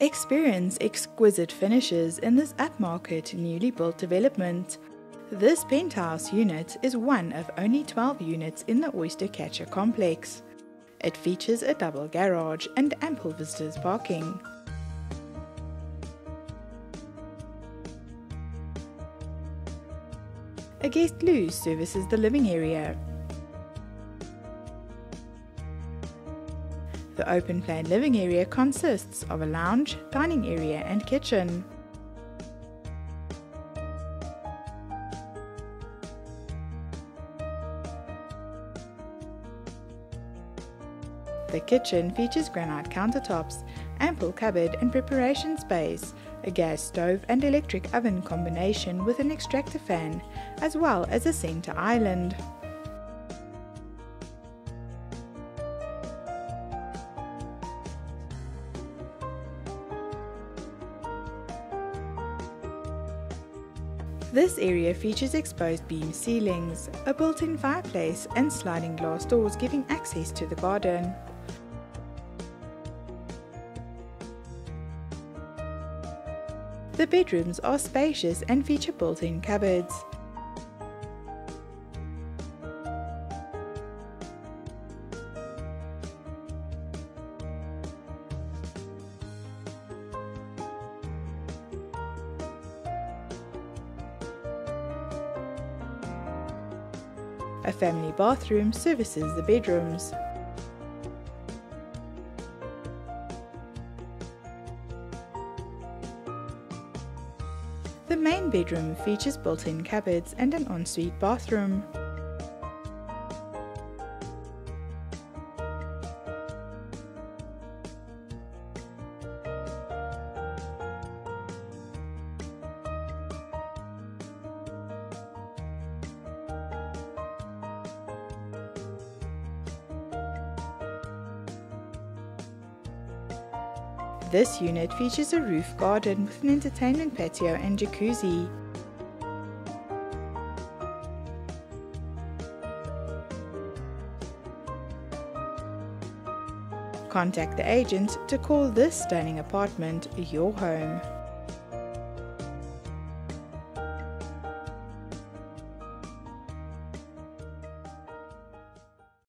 Experience exquisite finishes in this upmarket newly built development. This penthouse unit is one of only 12 units in the Oystercatcher complex. It features a double garage and ample visitors parking. A guest loo services the living area. The open plan living area consists of a lounge, dining area and kitchen. The kitchen features granite countertops, ample cupboard and preparation space, a gas stove and electric oven combination with an extractor fan, as well as a center island. This area features exposed beam ceilings, a built-in fireplace and sliding glass doors giving access to the garden. The bedrooms are spacious and feature built-in cupboards. A family bathroom services the bedrooms. The main bedroom features built-in cupboards and an ensuite bathroom. This unit features a roof garden with an entertainment patio and jacuzzi. Contact the agent to call this stunning apartment your home.